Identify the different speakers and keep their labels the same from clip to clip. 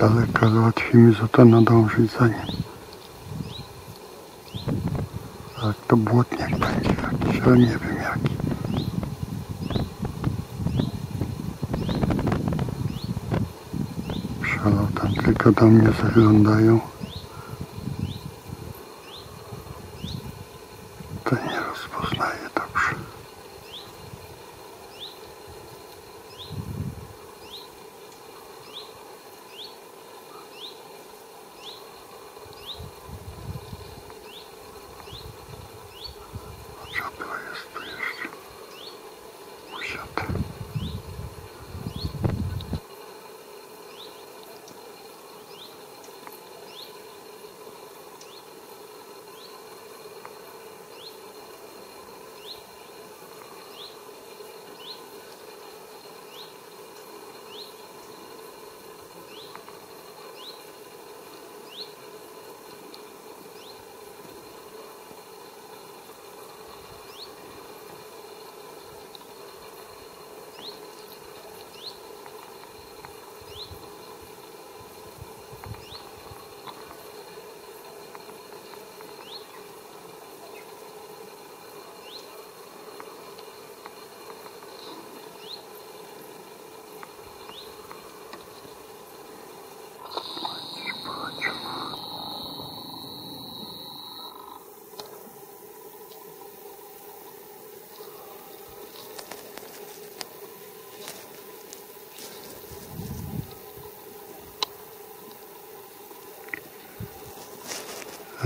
Speaker 1: daleka załatwimy, co to nadążyć za nim. Tak, to błotniak będzie jakiś, ale nie wiem jaki. Szalał tam tylko do mnie zaglądają.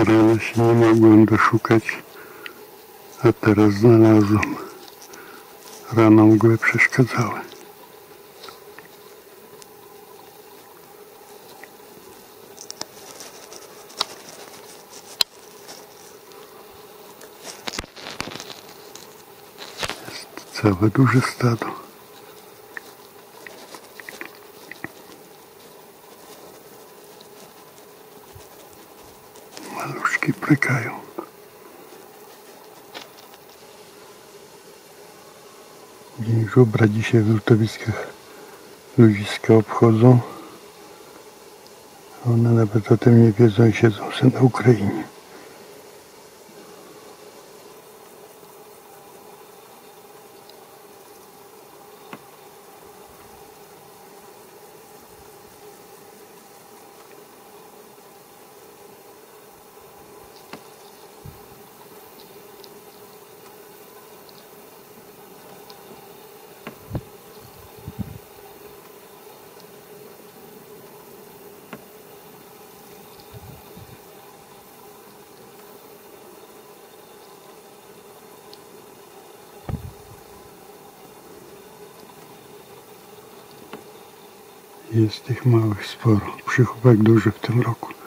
Speaker 1: Rano się nie mogłem doszukać, a teraz znalazłem. Rano mgły przeszkadzały. Jest całe duże stado. Maluszki prykają. Dzień żubra dzisiaj w Lutowiskach ludziska obchodzą. One nawet o tym nie wiedzą i siedzą sobie na Ukrainie. Jest tych małych sporo. Przychówek duży w tym roku.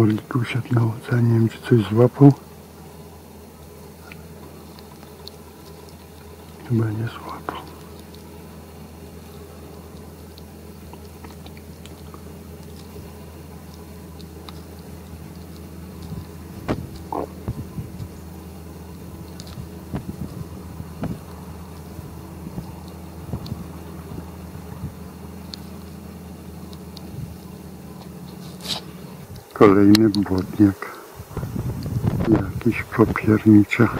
Speaker 1: Orlik usiadł na oceanie, nie wiem czy coś złapał. Chyba nie złapał. Kolejny błotniak. Jakiś popierniczek.